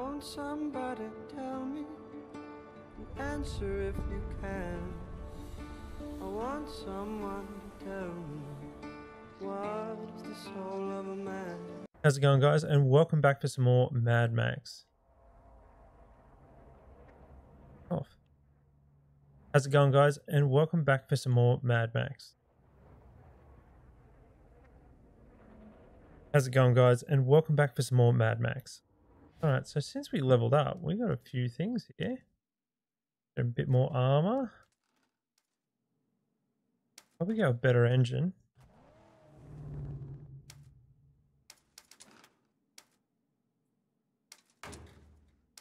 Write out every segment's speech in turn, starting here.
want somebody tell me. Answer if you can. I want someone to tell me what is the soul of a man. How's it going, guys? And welcome back for some more Mad Max. Off. How's it going, guys? And welcome back for some more Mad Max. How's it going, guys? And welcome back for some more Mad Max. Alright, so since we leveled up, we got a few things here. A bit more armor. Probably got a better engine.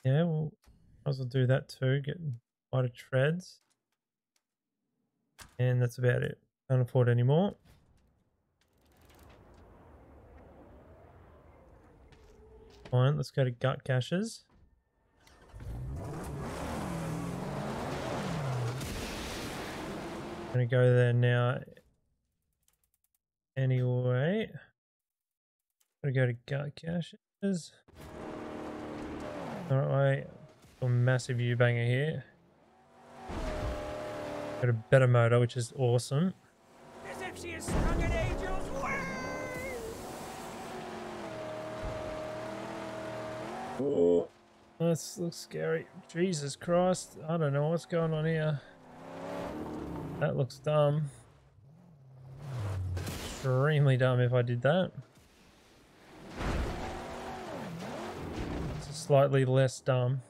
Yeah, well, might as well do that too. Get wider treads. And that's about it. Can't afford any more. Let's go to Gutgash's. Gonna go there now. Anyway, gonna go to Gutgash's. Alright, a massive U-banger here. Got a better motor, which is awesome. As if she is Oh, that looks scary. Jesus Christ. I don't know what's going on here. That looks dumb. Extremely dumb if I did that. It's slightly less dumb.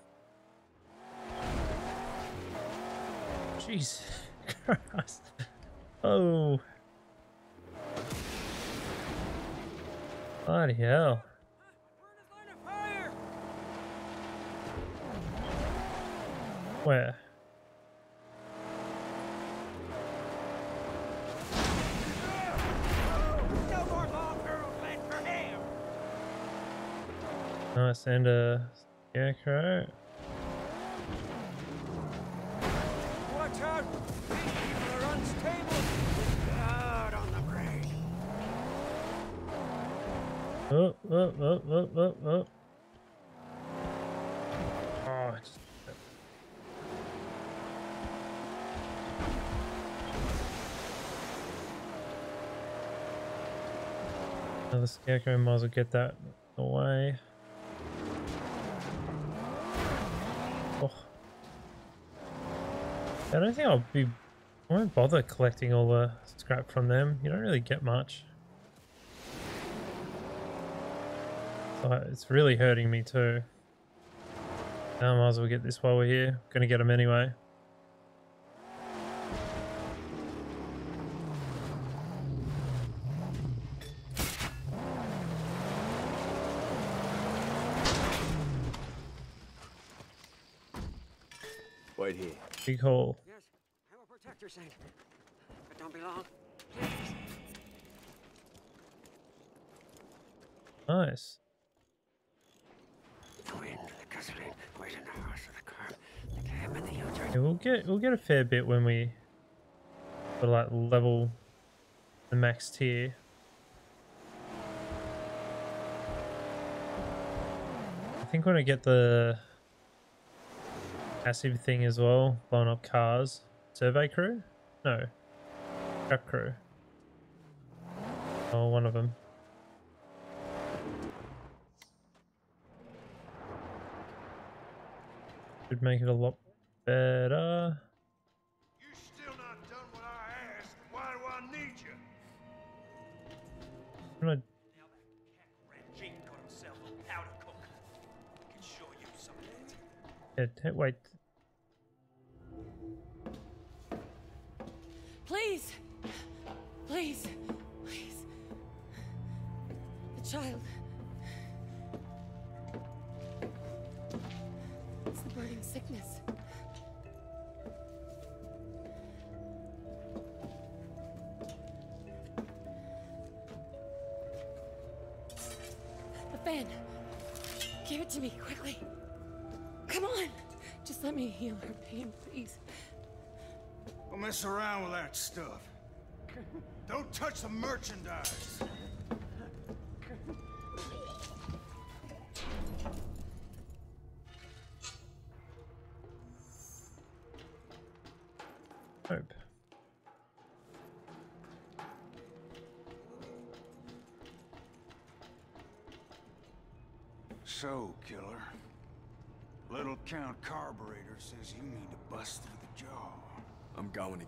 Jeez Christ. Oh. Bloody hell. Burn his line of fire! Where? No more long girls led for him! Nice, and a scarecrow. Watch out! These people are unstable! God on the brain! Oh, oh, oh, oh, oh. Oh, just... Another scarecrow, might as well get that away. Oh. I don't think I'll be. I won't bother collecting all the scrap from them. You don't really get much. It's really hurting me too. Now I might as well get this while we're here. Gonna get them anyway. Wait Hole. Yes, I will protect your saint. But don't be long. Please. Nice. The wind, the gasoline, wait in the house of the car. The cab and the Yeah, we'll get we'll get a fair bit when we for like level the max tier. I think when I get the passive thing as well, Blown up cars. Survey crew? No. Trap crew. Oh, one of them. Should make it a lot better. You still not done what I asked. Why do I need you? I'm gonna- Now that cat got himself a powder cook. I can show you some of that. yeah, wait. Please! Please! Please! The child. It's the burning sickness. The fan. Give it to me quickly. Come on. Just let me heal her pain, please. Don't mess around with that stuff. Don't touch the merchandise.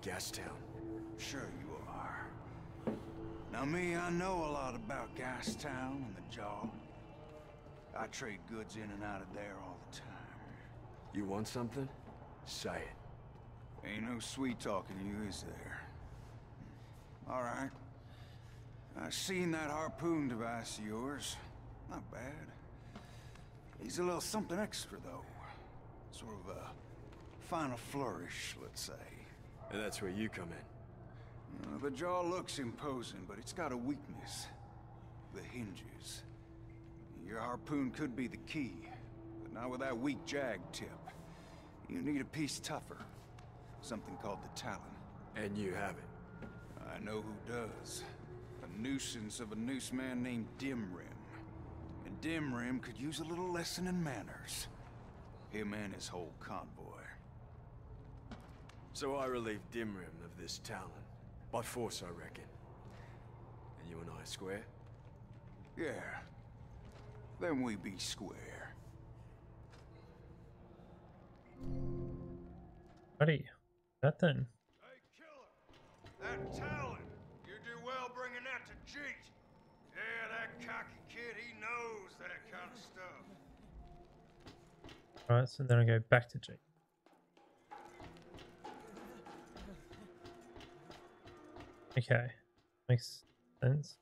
Gastown. Sure you are. Now me, I know a lot about Gastown and the jaw. I trade goods in and out of there all the time. You want something? Say it. Ain't no sweet talking to you, is there? All right. I seen that harpoon device of yours. Not bad. He's a little something extra, though. Sort of a final flourish, let's say. And that's where you come in. Uh, the jaw looks imposing, but it's got a weakness. The hinges. Your harpoon could be the key, but not with that weak jag tip. You need a piece tougher. Something called the Talon. And you have it. I know who does. A nuisance of a noose man named Dimrim. And Dimrim could use a little lesson in manners. Him and his whole convoy. So I relieved Dimrim of this talent. By force, I reckon. And you and I square? Yeah. Then we be square. Buddy, that then. Hey, killer! That Talon! You do well bringing that to Jeet! Yeah, that cocky kid, he knows that kind of stuff. Alright, so then I go back to G. Okay. Makes sense.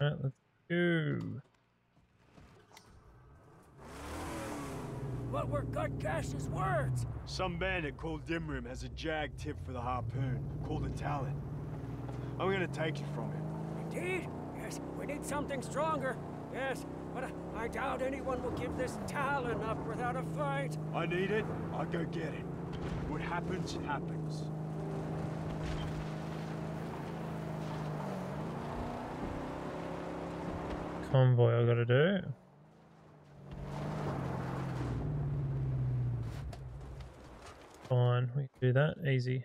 Alright, let's go. What were Gutgash's words? Some bandit called Dimrim has a jag tip for the harpoon, called a Talon. I'm gonna take it from him. Indeed? Yes, we need something stronger. Yes, but I, I doubt anyone will give this Talon up without a fight. I need it, I'll go get it. What happens, happens. Convoy I gotta do. Fine, we can do that. Easy.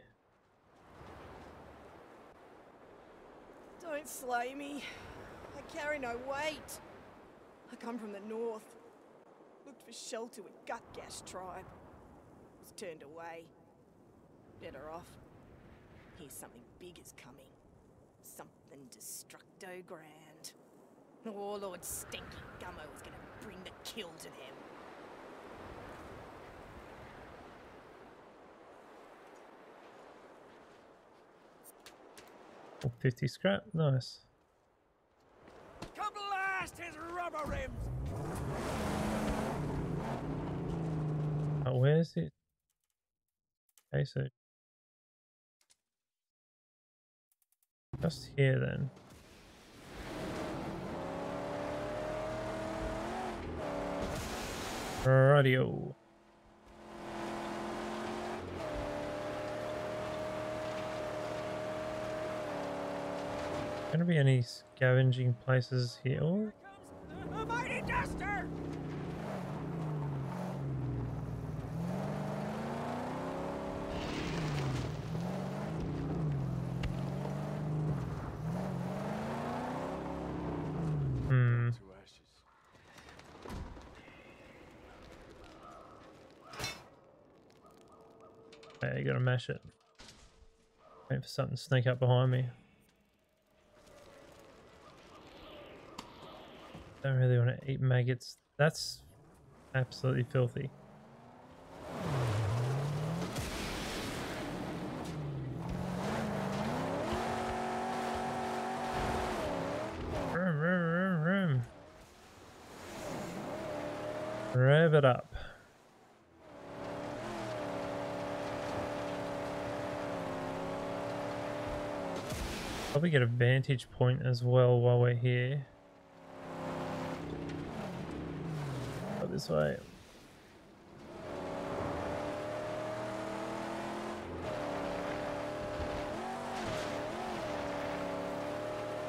Don't slay me. I carry no weight. I come from the north. Looked for shelter with Gutgash tribe. Was turned away. Better off. Here's something big is coming. Something destructo grand. The warlord Stinky Gummo is gonna bring the kill to them. 50 scrap. Nice. His rubber rims! Uh, where is it? Okay, so just here then. Radio. Gonna be any scavenging places here? Oh, Here comes the mighty duster! Hmm. To ashes. Yeah, you gotta mash it. Wait for something to sneak up behind me. Don't really want to eat maggots. That's absolutely filthy. Vroom, vroom, vroom, vroom. Rev it up. Probably get a vantage point as well while we're here. This way.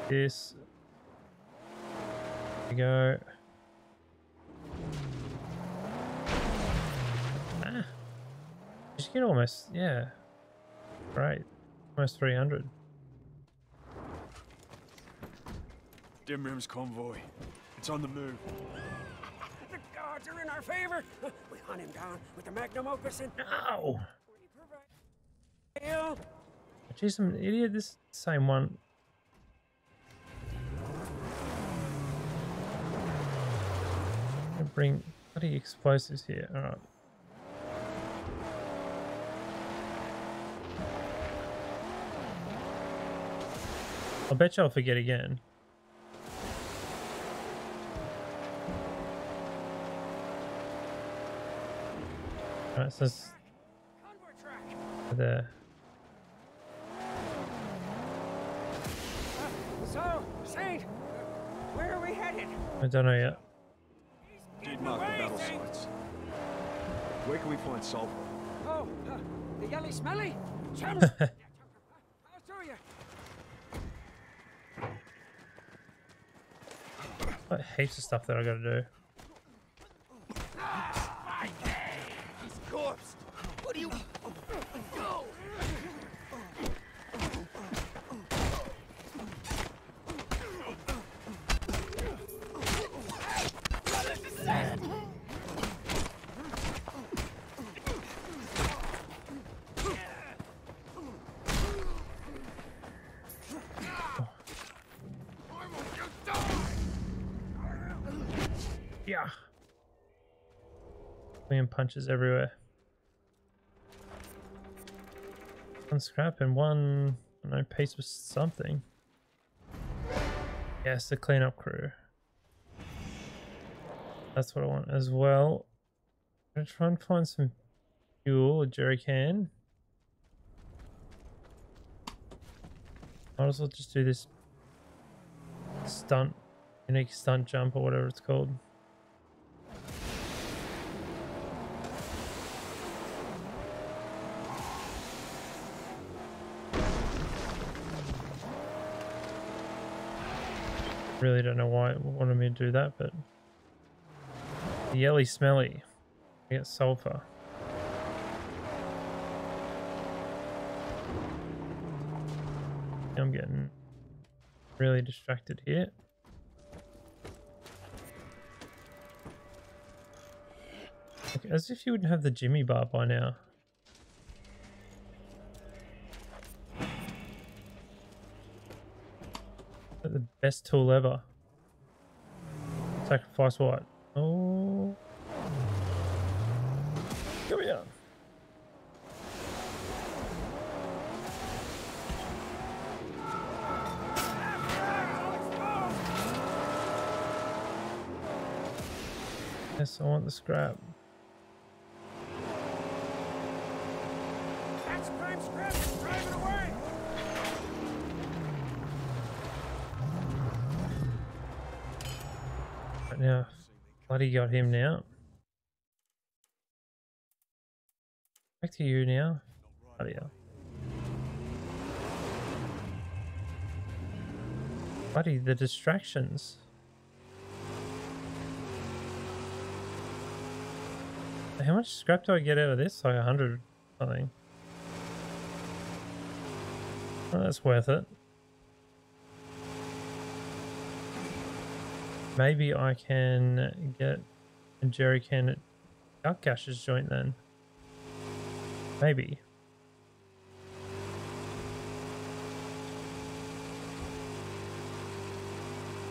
This. There we go. Ah. You get almost, yeah. Right. Almost 300. Dimrim's convoy. It's on the move. Gods are in our favor. We hunt him down with the magnum opus and Ow! we provide. Hail! Jeez, I'm an idiot. This same one. Gonna Bring bloody explosives here. Alright. I bet you I'll forget again. Alright, so it's Convoy track. there. So, Saint, where are we headed? I don't know yet. Did mark the battle sites. Where can we find sulfur? Oh, uh, the yelly smelly? Chums! I'll show you. Heaps of stuff that I gotta do. Corpse! What do you... Go! Yeah. Million punches everywhere. One scrap and one no piece of something. Yes, the cleanup crew. That's what I want as well. I'm gonna try and find some fuel, a jerry can. Might as well just do this stunt, unique stunt jump or whatever it's called. Really don't know why it wanted me to do that, but the yelly smelly. I get sulfur. I'm getting really distracted here. Like, as if you wouldn't have the Jimmy bar by now. The best tool ever. Sacrifice what? Oh. Here we are. Yes, I want the scrap. Bloody got him now. Back to you now. Bloody hell. Buddy, the distractions. How much scrap do I get out of this? Like a hundred something. Well, that's worth it. Maybe I can get a jerry can at Gutgash's joint then. Maybe.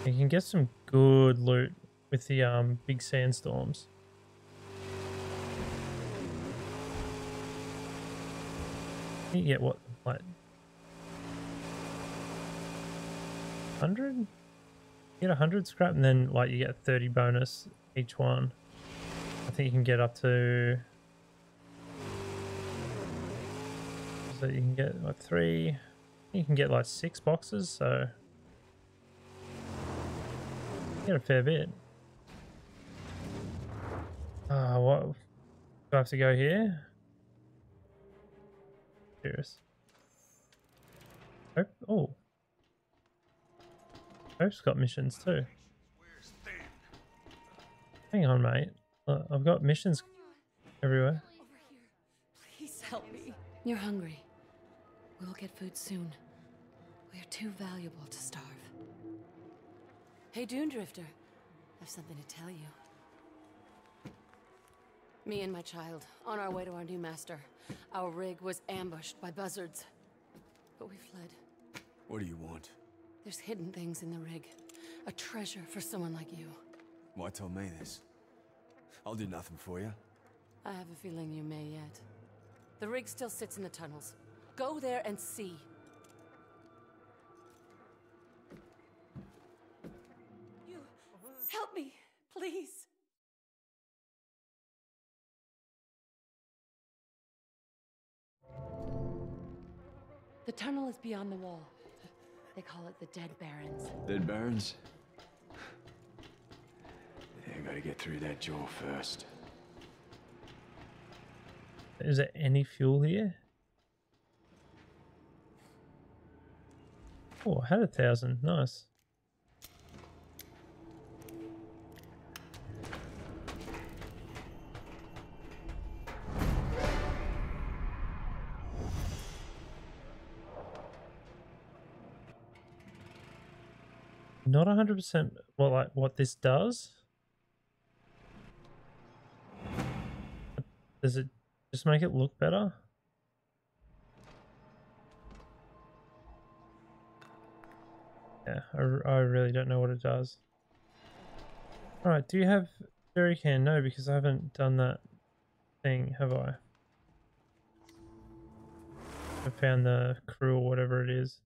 You can get some good loot with the um big sandstorms. You get what like hundred? Get 100 scrap and then like you get 30 bonus each one. I think you can get up to so you can get like three you can get like six boxes so get a fair bit. Uh what do i have to go here? Curious. Hope, oh Hope's got missions too. Hang on, mate. Uh, I've got missions everywhere. Please help me. You're hungry. We'll get food soon. We're too valuable to starve. Hey, Dune Drifter. I've something to tell you. Me and my child, on our way to our new master. Our rig was ambushed by buzzards. But we fled. What do you want? There's hidden things in the rig. A treasure for someone like you. Why tell me this? I'll do nothing for you. I have a feeling you may yet. The rig still sits in the tunnels. Go there and see. You help me, please. The tunnel is beyond the wall. They call it the Dead Barons. Dead Barons? Yeah, I gotta get through that jaw first. Is there any fuel here? Oh, I had a thousand. Nice. Not 100% what like what this does. Does it just make it look better? Yeah, I really don't know what it does. Alright, do you have jerry can? No, because I haven't done that thing, have I? I found the crew or whatever it is.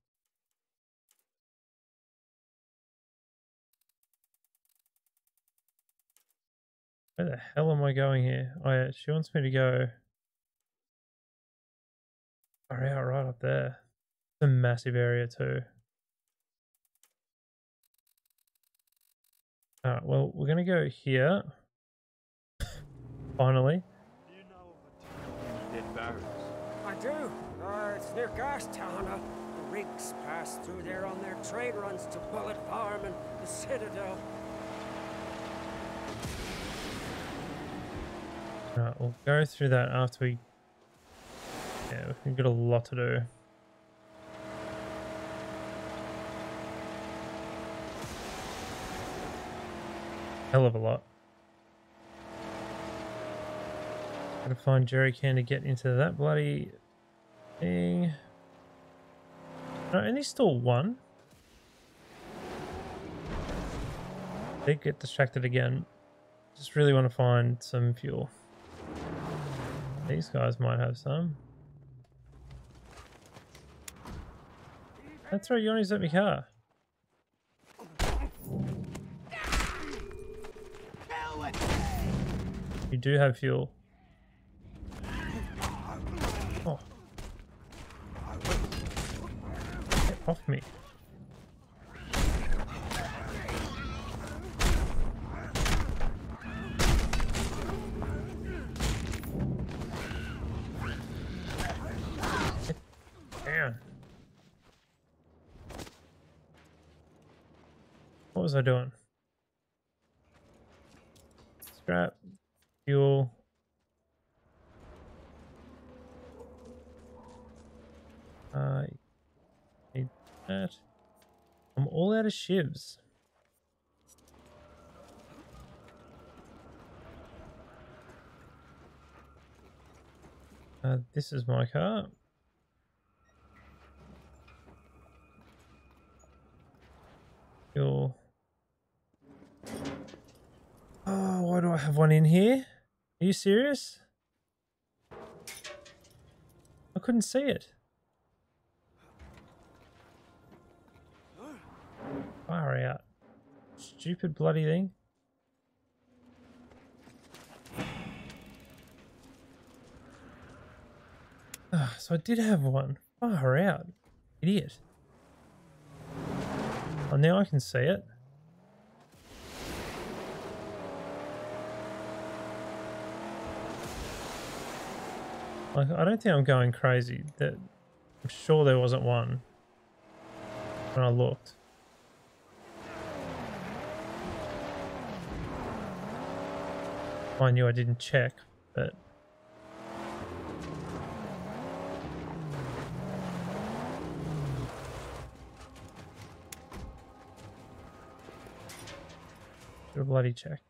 Where the hell am I going here? Oh yeah, she wants me to go. Far out right up there. It's a massive area too. Alright, well, we're gonna go here. Finally. Do you know of a town called Dead Barons? I do. Uh, it's near Gastown. Uh, the rigs pass through there on their trade runs to Bullet Farm and the Citadel. Alright, we'll go through that after we. Yeah, we've got a lot to do. Hell of a lot. Gotta find Jerry Can to get into that bloody thing. No, only stole one. They get distracted again. Just really want to find some fuel. These guys might have some. That's right, you only set me car. You do have fuel. Oh. Get off me. Man. What was I doing? Scrap, fuel. I need that. I'm all out of shivs. Uh, this is my car. Fuel. Oh, why do I have one in here? Are you serious? I couldn't see it. Far out. Stupid bloody thing. Ah, so I did have one. Far out. Idiot. Oh, now I can see it. Like, I don't think I'm going crazy. That I'm sure there wasn't one when I looked. I knew I didn't check, but a bloody check.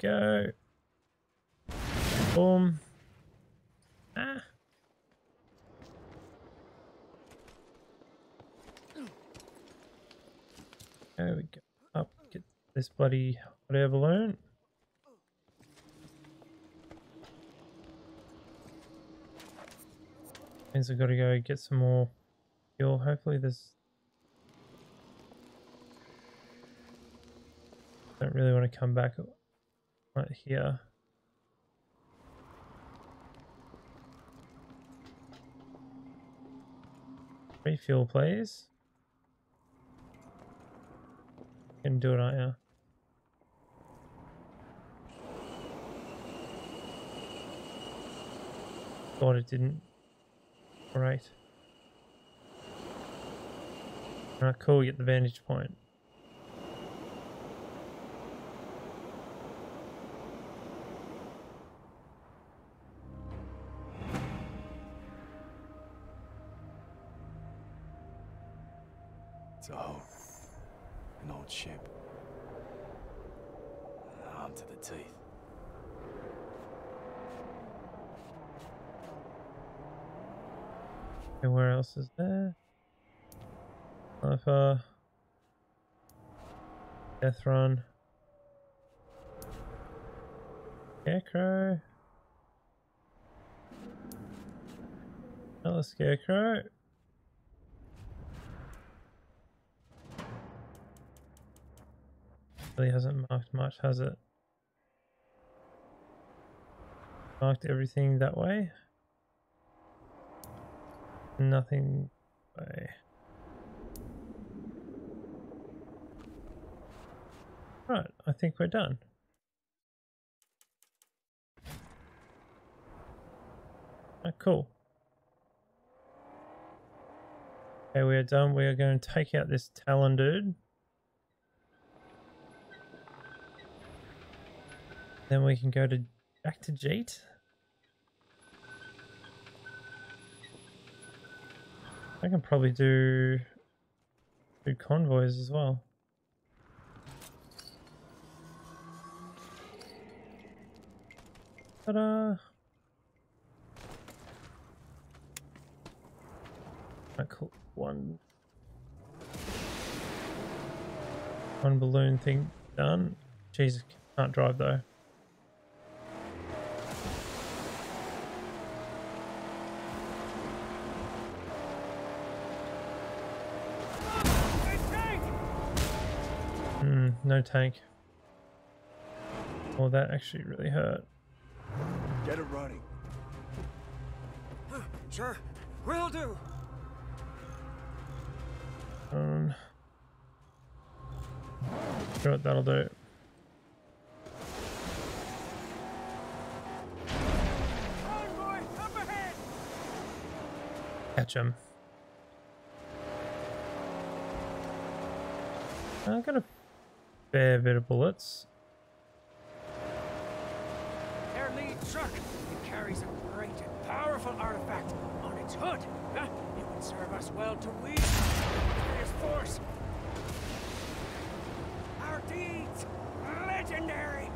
Go. Boom. Ah. There we go. Up, get this bloody hot air balloon. Means I've got to go get some more fuel. Hopefully there's... Don't really want to come back right here. Refuel, please. Can do it, aren't you? God, it didn't. Alright. Alright, cool, get the vantage point. A hope. An old ship. Armed to the teeth. Okay, where else is there? Alpha. Run. Scarecrow. Another Scarecrow. Really hasn't marked much, has it? Marked everything that way. Nothing way. Right, I think we're done. Ah, cool. Okay, we are done. We are going to take out this Talon dude. Then we can go to back to Jeet. I can probably do do convoys as well. Ta-da! I cool. One one balloon thing done. Jesus, can't drive though. No tank. Well, that actually really hurt. Get it running. Sure, will do. Um, sure what that'll do. Convoy! Catch him. I got a fair bit of bullets. Their lead truck. It carries a great and powerful artifact on its hood. Huh? It would serve us well to wield this force. Our deeds, legendary.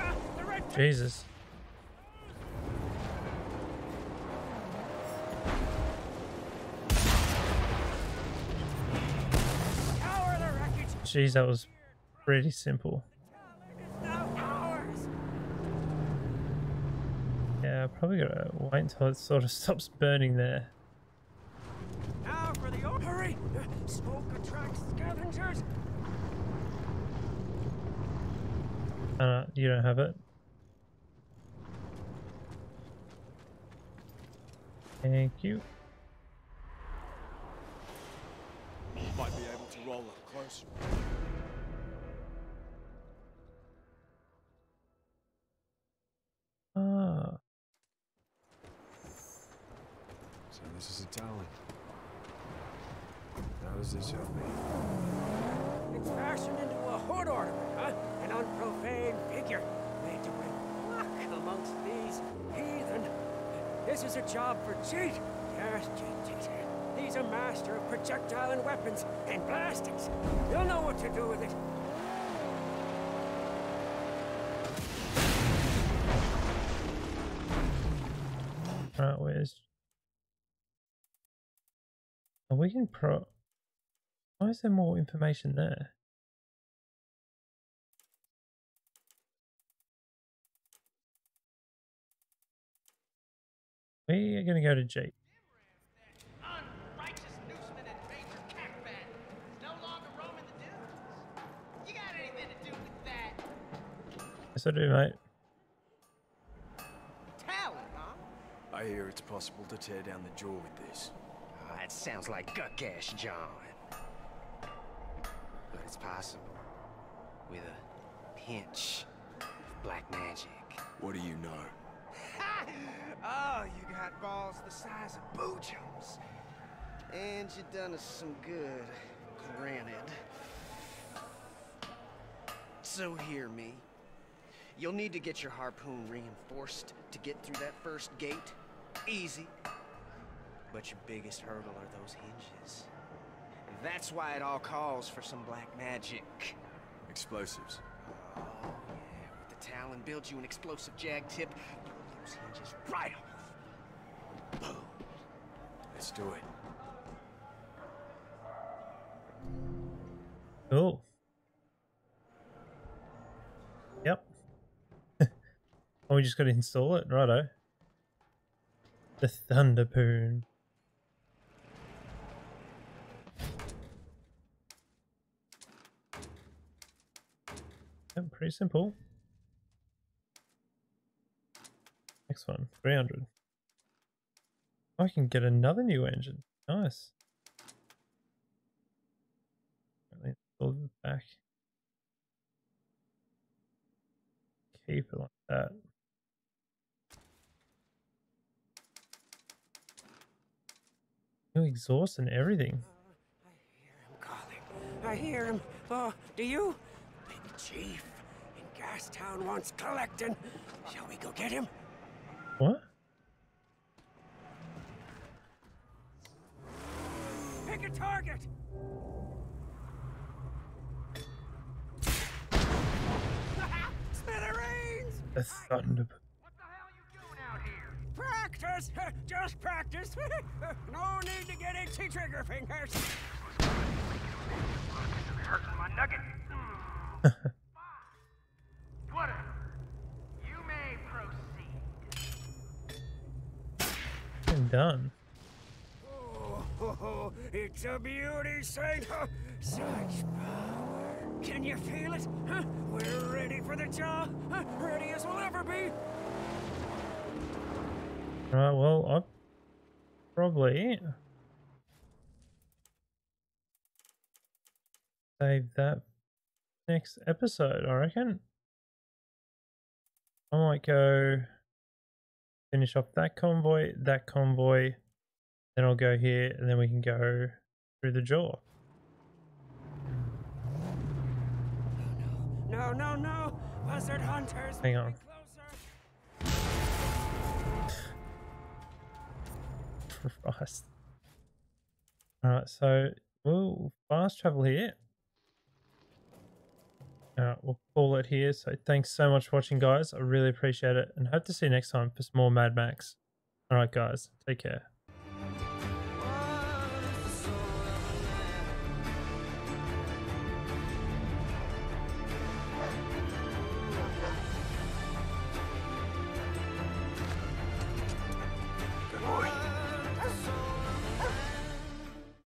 Ah, the red Jesus. Jeez, that was pretty simple. Yeah, probably gotta wait until it sort of stops burning there. Now for the hurry! Smoke attracts scavengers. Uh, you don't have it. Thank you. Might be able to roll up closer. Ah, So this is a Talon. How does this help me? It's fashioned into a hood ornament, huh? An unprofane figure made to bring luck amongst these heathen. This is a job for Jeet. Yes, Jeet, Jeet. He's a master of projectile and weapons and blastings. He'll know what to do with it. Right, where's... Oh, we can pro... Why is there more information there? We are going to go to Jeet. Unrighteous newsman and major cackbat is no longer roaming the dunes. You got anything to do with that? Yes, I do, mate. Talon, huh? I hear it's possible to tear down the jaw with this. Ah, oh, that sounds like Gutgash John. But it's possible. With a pinch of black magic. What do you know? oh, you got balls the size of Bojo's. And you done us some good, granted. So hear me. You'll need to get your harpoon reinforced to get through that first gate. Easy. But your biggest hurdle are those hinges. And that's why it all calls for some black magic. Explosives. Oh, yeah. With the Talon build you an explosive jag tip, those hinges right off. Boom. Let's do it. Cool. Yep. oh, we just got to install it. Righto. The Thunderpoon. Pretty simple. Next one, 300. Oh, I can get another new engine. Nice. Build it back. Keep it like that. New exhaust and everything. Uh, I hear him calling. I hear him. Oh, do you? Big Chief in Gastown wants collecting. Shall we go get him? What? Pick a target! Smithereens! The Thunderpoon. Practice! Just practice! no need to get itchy trigger fingers! Hurting my nugget. Done. Oh, it's a beauty, Saint! Such power! Can you feel it? Huh? We're ready for the job! Huh? Ready as we'll ever be! Right, well, I'll probably save that next episode, I reckon. I might go finish off that convoy, that convoy, then I'll go here, and then we can go through the jaw. No, no, no! Buzzard hunters! Hang on. Christ. Alright, so we'll fast travel here. Alright, we'll call it here. So thanks so much for watching, guys. I really appreciate it and hope to see you next time for some more Mad Max. Alright, guys, take care.